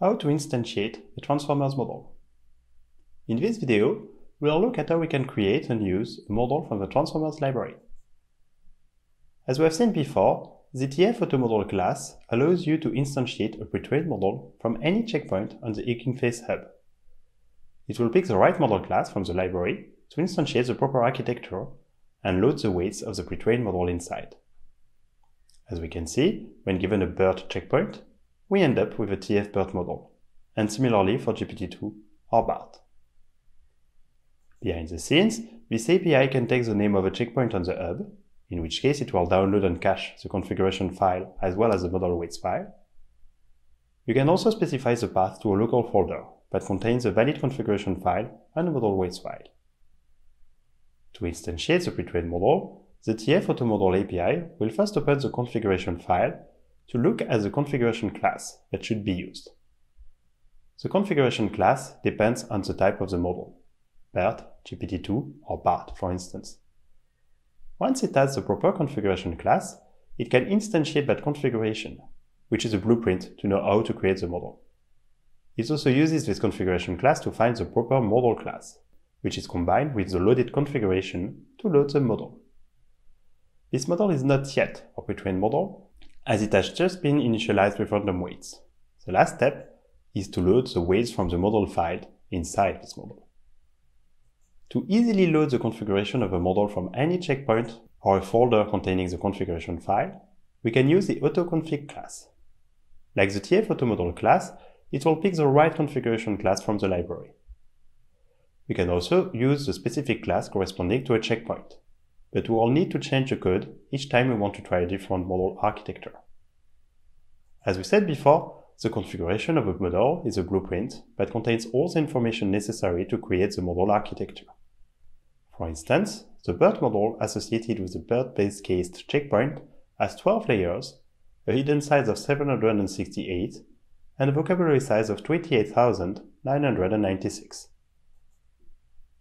how to instantiate a Transformers model. In this video, we'll look at how we can create and use a model from the Transformers library. As we have seen before, the TF AutoModel class allows you to instantiate a pre-trained model from any checkpoint on the Face hub. It will pick the right model class from the library to instantiate the proper architecture and load the weights of the pre-trained model inside. As we can see, when given a BERT checkpoint, we end up with a TF BERT model, and similarly for GPT-2 or BART. Behind the scenes, this API can take the name of a checkpoint on the hub, in which case it will download and cache the configuration file as well as the model weights file. You can also specify the path to a local folder that contains a valid configuration file and a model weights file. To instantiate the pre-trained model, the TF AutoModel API will first open the configuration file to look at the configuration class that should be used. The configuration class depends on the type of the model, BERT, GPT-2 or BART for instance. Once it has the proper configuration class, it can instantiate that configuration, which is a blueprint to know how to create the model. It also uses this configuration class to find the proper model class, which is combined with the loaded configuration to load the model. This model is not yet a pre-trained model, as it has just been initialized with random weights. The last step is to load the weights from the model file inside this model. To easily load the configuration of a model from any checkpoint or a folder containing the configuration file, we can use the AutoConfig class. Like the TF AutoModel class, it will pick the right configuration class from the library. We can also use the specific class corresponding to a checkpoint but we will need to change the code each time we want to try a different model architecture. As we said before, the configuration of a model is a blueprint that contains all the information necessary to create the model architecture. For instance, the BERT model associated with the BERT base cased checkpoint has 12 layers, a hidden size of 768, and a vocabulary size of 28,996.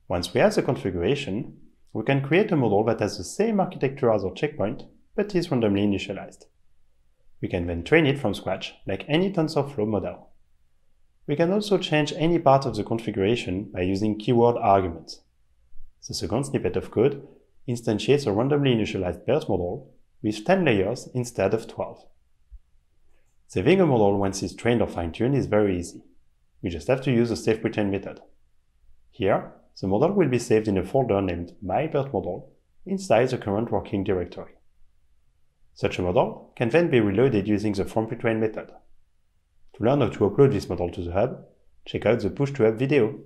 Once we have the configuration, we can create a model that has the same architecture as our checkpoint, but is randomly initialized. We can then train it from scratch, like any TensorFlow model. We can also change any part of the configuration by using keyword arguments. The second snippet of code instantiates a randomly initialized BERT model with 10 layers instead of 12. Saving a model once it's trained or fine-tuned is very easy. We just have to use the save_pretrained method. Here, the model will be saved in a folder named MyBERTModel inside the current working directory. Such a model can then be reloaded using the from_pretrained method. To learn how to upload this model to the hub, check out the Push to Hub video